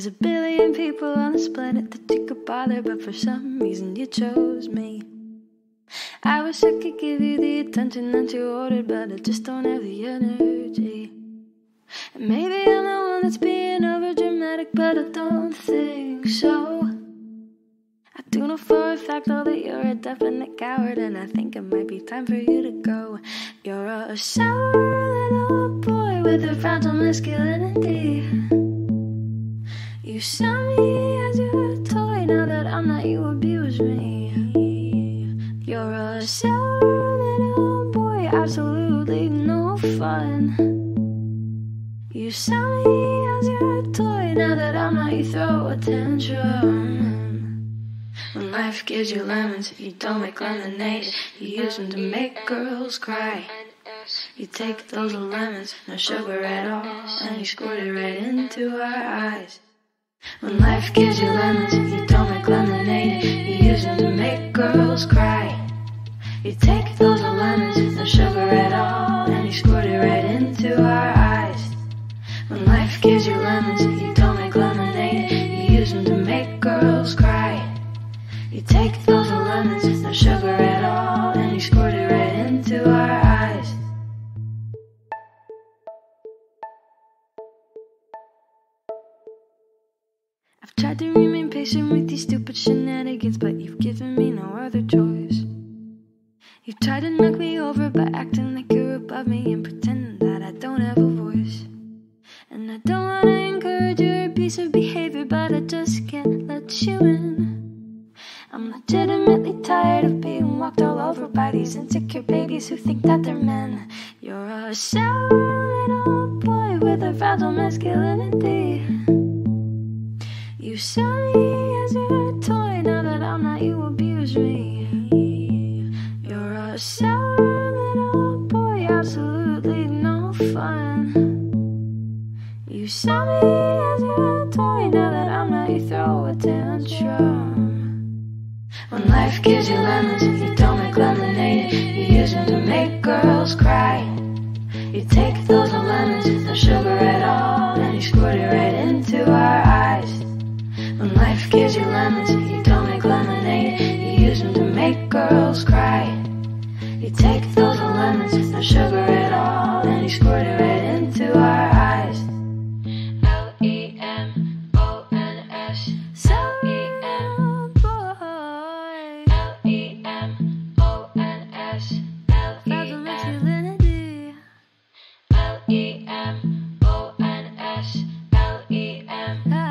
There's a billion people on this planet that you could bother, but for some reason you chose me. I wish I could give you the attention that you ordered, but I just don't have the energy. And maybe I'm the one that's being over dramatic, but I don't think so. I do know for a fact, though, that you're a definite coward, and I think it might be time for you to go. You're a sour little boy with a fragile masculinity. You saw me as your toy, now that I'm not, you abuse me. You're a sour little boy, absolutely no fun. You saw me as your toy, now that I'm not, you throw a tantrum. When life gives you lemons, if you don't make lemonade. You use them to make girls cry. You take those lemons, no sugar at all, and you squirt it right into our eyes. When life gives you lemons, you don't make lemonade. You use them to make girls cry. You take those lemons, with no sugar at all, and you squirt it right into our eyes. When life gives you lemons, you don't make lemonade. You use them to make girls cry. You take those I've tried to remain patient with these stupid shenanigans, but you've given me no other choice. You tried to knock me over by acting like you're above me and pretending that I don't have a voice. And I don't wanna encourage your abusive behavior, but I just can't let you in. I'm legitimately tired of being walked all over by these insecure babies who think that they're men. You're a sour little boy with a fragile masculinity. Me as your toy, now that I'm not, you abuse me. You're a sour little boy, absolutely no fun. You saw me as your toy, now that I'm not, you throw a tantrum. When life gives you lemons, you don't make lemonade. You use them to make girls cry. You take those lemons, no sugar at all, and you squirt it right into our eyes. When life gives you lemons, you don't make lemonade. You use them to make girls cry. You take those lemons, no sugar at all, and you squirt it right into our eyes. L E M O N S. L M boy. L M O N S. L M. L M O N S. L E M